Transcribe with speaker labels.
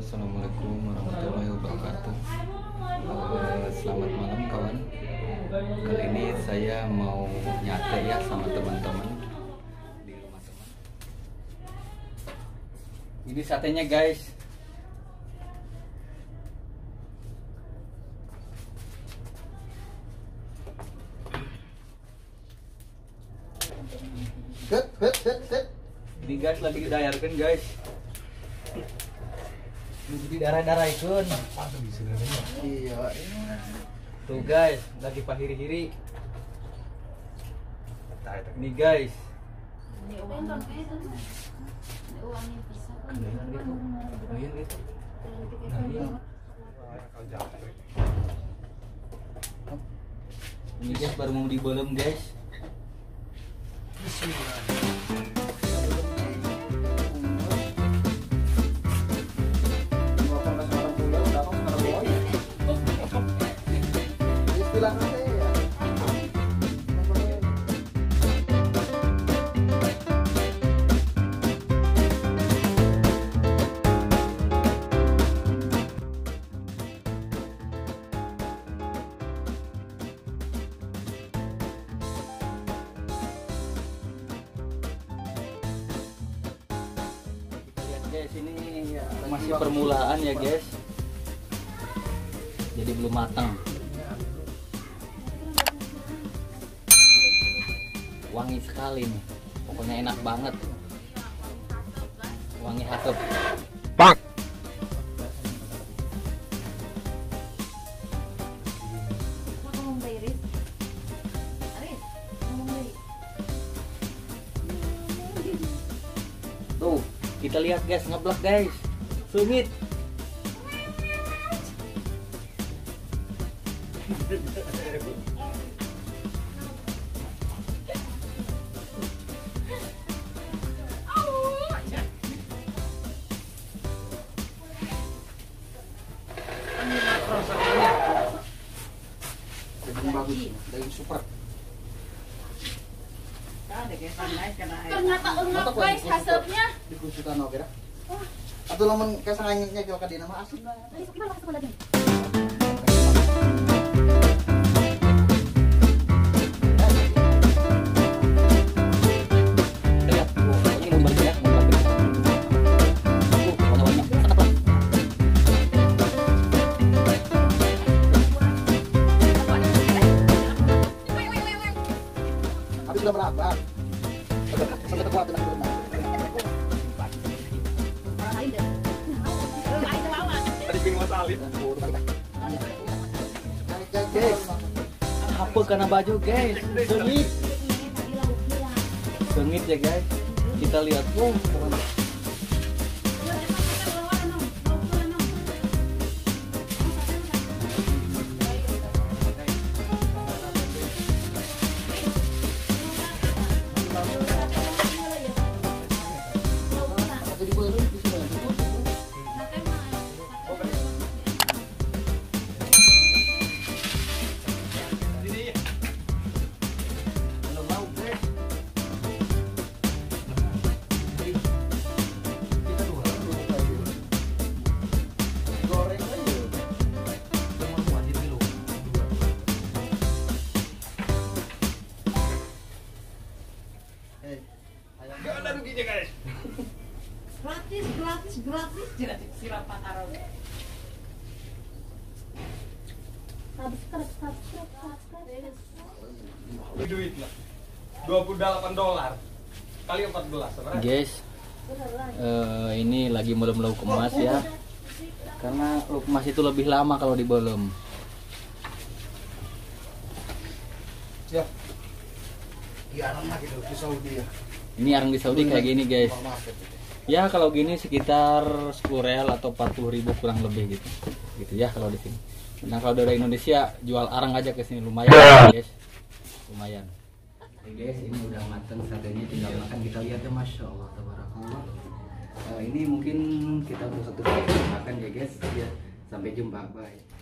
Speaker 1: Assalamualaikum warahmatullahi wabarakatuh. Eh, Selamat malam kawan. Kali ini saya mau nyate ya sama teman-teman Di rumah teman. Ini satenya guys. Ini guys lagi didayarkan guys
Speaker 2: darah-darah ikun. Iya.
Speaker 1: Tuh guys lagi pahiri-hiri Ini guys. Ini guys baru mau dibolem guys
Speaker 2: Ya?
Speaker 1: Kita lihat guys ini masih permulaan ya guys Jadi belum matang Wangi sekali nih. Pokoknya enak banget. Wangi hasep Tuh kita lihat guys. Ngeblok guys. Sumit
Speaker 2: super.
Speaker 3: Ternyata enggak guys hasilnya.
Speaker 2: Dikusukan oke dah. Atau lamun kasanganya jual ka dina mah
Speaker 1: Guys. Apa karena baju guys? Sengit. Sengit ya guys. Kita lihat tuh.
Speaker 2: Ayam.
Speaker 3: Gratis, gratis, gratis. Gratis sirapan arang. Subscribe, subscribe, subscribe.
Speaker 4: duit lah 28 dolar kali 14 berapa?
Speaker 1: Guys, eh, ini lagi belum lauk kemas ya. Karena lauk kemas itu lebih lama kalau dibolem.
Speaker 2: Ya. Iya, lama gitu di Saudi ya.
Speaker 1: Ini arang di Saudi kayak gini guys. Ya kalau gini sekitar 10 real atau 40 ribu kurang lebih gitu. Gitu ya kalau di sini. Nah kalau dari Indonesia jual arang aja ke sini lumayan guys. Lumayan. Oke guys, ini udah mateng satenya tinggal makan kita lihat ya masya Allah tabarakallah. Eh, ini mungkin kita untuk satu kali makan ya guys. Ya sampai jumpa bye.